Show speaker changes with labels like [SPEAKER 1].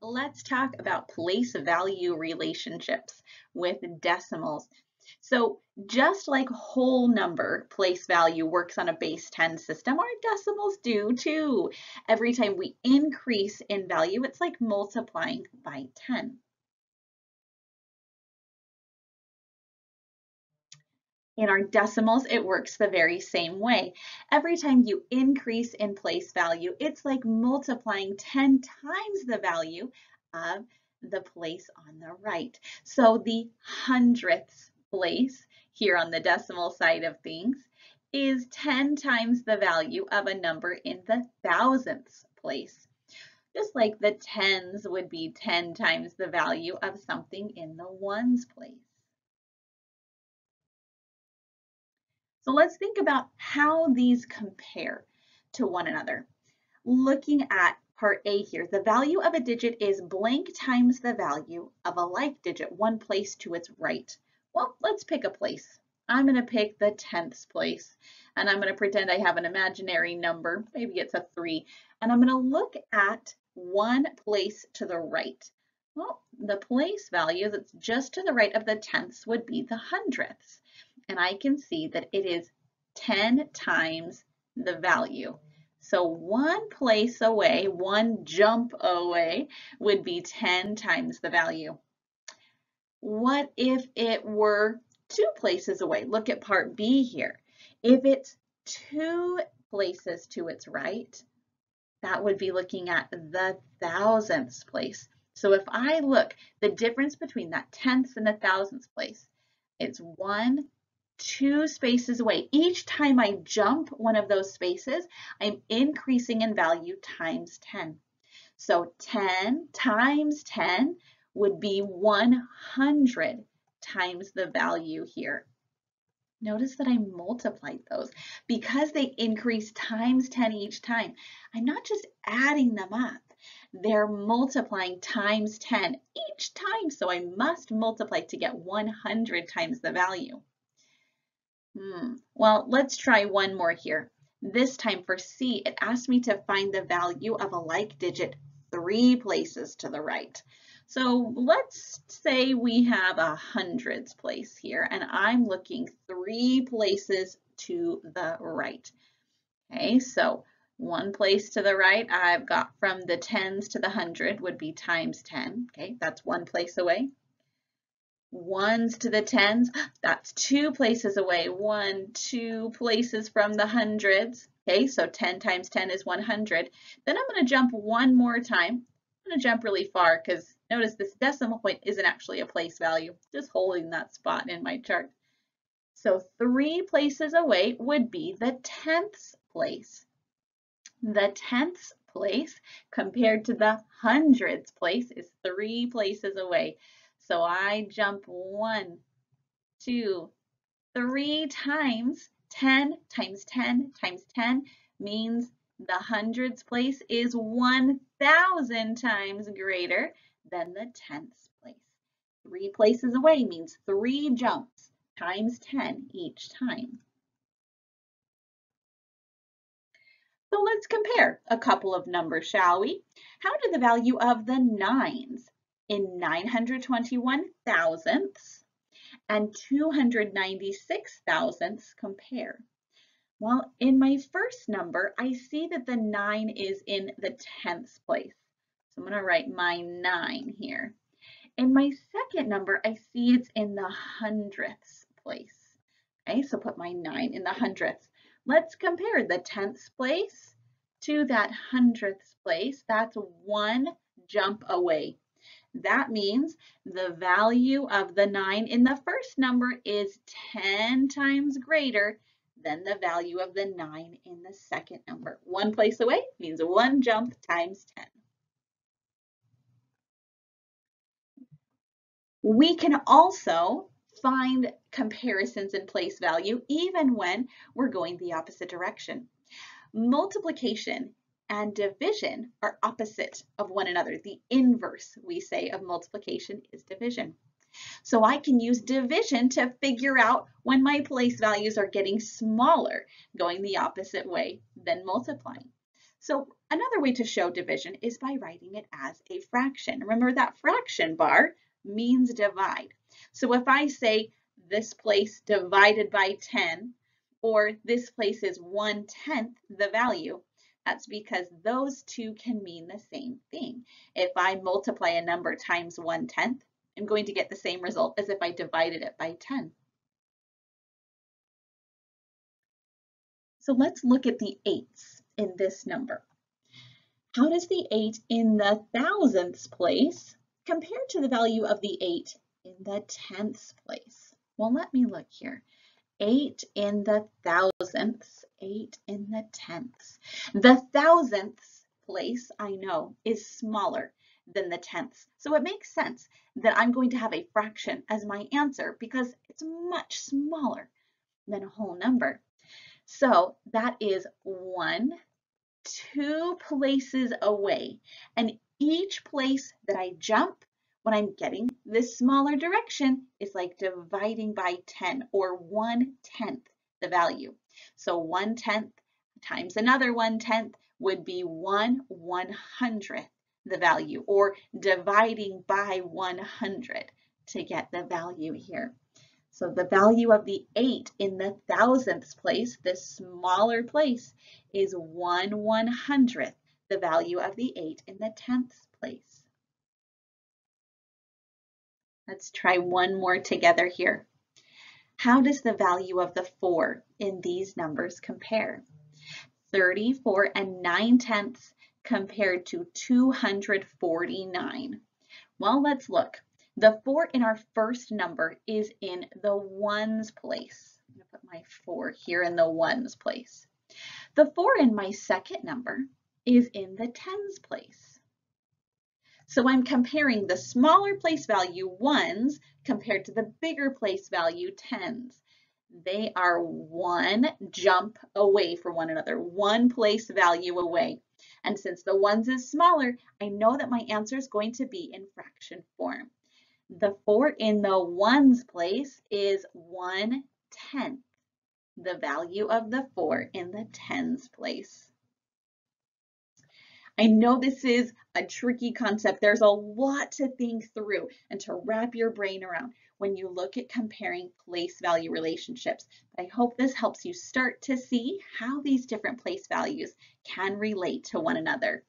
[SPEAKER 1] let's talk about place value relationships with decimals. So just like whole number place value works on a base 10 system, our decimals do too. Every time we increase in value, it's like multiplying by 10. In our decimals, it works the very same way. Every time you increase in place value, it's like multiplying 10 times the value of the place on the right. So the hundredths place here on the decimal side of things is 10 times the value of a number in the thousandths place. Just like the tens would be 10 times the value of something in the ones place. So let's think about how these compare to one another. Looking at part A here, the value of a digit is blank times the value of a like digit, one place to its right. Well, let's pick a place. I'm going to pick the tenths place, and I'm going to pretend I have an imaginary number. Maybe it's a 3. And I'm going to look at one place to the right. Well, the place value that's just to the right of the tenths would be the hundredths and I can see that it is 10 times the value. So one place away, one jump away would be 10 times the value. What if it were two places away? Look at part B here. If it's two places to its right, that would be looking at the thousandths place. So if I look, the difference between that tenths and the thousandths place, it's one two spaces away. Each time I jump one of those spaces, I'm increasing in value times 10. So 10 times 10 would be 100 times the value here. Notice that I multiplied those because they increase times 10 each time. I'm not just adding them up. They're multiplying times 10 each time, so I must multiply to get 100 times the value. Hmm. Well, let's try one more here. This time for C, it asked me to find the value of a like digit three places to the right. So let's say we have a hundreds place here and I'm looking three places to the right. Okay, so one place to the right I've got from the tens to the hundred would be times 10. Okay, that's one place away ones to the tens, that's two places away. One, two places from the hundreds. Okay, so 10 times 10 is 100. Then I'm going to jump one more time. I'm going to jump really far because notice this decimal point isn't actually a place value, just holding that spot in my chart. So three places away would be the tenths place. The tenths place compared to the hundreds place is three places away. So I jump one, two, three times 10 times 10 times 10 means the hundreds place is 1,000 times greater than the tenths place. Three places away means three jumps times 10 each time. So let's compare a couple of numbers, shall we? How do the value of the nines in 921 thousandths and 296 thousandths compare? Well, in my first number, I see that the 9 is in the tenths place. So I'm going to write my 9 here. In my second number, I see it's in the hundredths place. Okay, so put my 9 in the hundredths. Let's compare the tenths place to that hundredths place. That's one jump away. That means the value of the 9 in the first number is 10 times greater than the value of the 9 in the second number. One place away means one jump times 10. We can also find comparisons in place value even when we're going the opposite direction. Multiplication and division are opposite of one another. The inverse, we say, of multiplication is division. So I can use division to figure out when my place values are getting smaller, going the opposite way than multiplying. So another way to show division is by writing it as a fraction. Remember that fraction bar means divide. So if I say this place divided by 10, or this place is 1 tenth the value, that's because those two can mean the same thing. If I multiply a number times 1 tenth, I'm going to get the same result as if I divided it by 10. So let's look at the eighths in this number. How does the 8 in the thousandths place compare to the value of the 8 in the tenths place? Well, let me look here. 8 in the thousandths, 8 in the tenths. The thousandths place, I know, is smaller than the tenths. So it makes sense that I'm going to have a fraction as my answer because it's much smaller than a whole number. So that is one, two places away. And each place that I jump when I'm getting this smaller direction is like dividing by 10 or 1 tenth the value. So 1 tenth times another 1 tenth would be 1 one hundredth the value or dividing by 100 to get the value here. So the value of the 8 in the thousandths place, this smaller place, is 1 100th the value of the 8 in the tenths place. Let's try one more together here. How does the value of the 4 in these numbers compare? 34 and 9 tenths compared to 249. Well, let's look. The 4 in our first number is in the ones place. I'm going to put my 4 here in the ones place. The 4 in my second number is in the tens place. So I'm comparing the smaller place value ones compared to the bigger place value tens. They are one jump away from one another, one place value away. And since the ones is smaller, I know that my answer is going to be in fraction form. The 4 in the ones place is one tenth, the value of the 4 in the tens place. I know this is a tricky concept. There's a lot to think through and to wrap your brain around when you look at comparing place value relationships. I hope this helps you start to see how these different place values can relate to one another.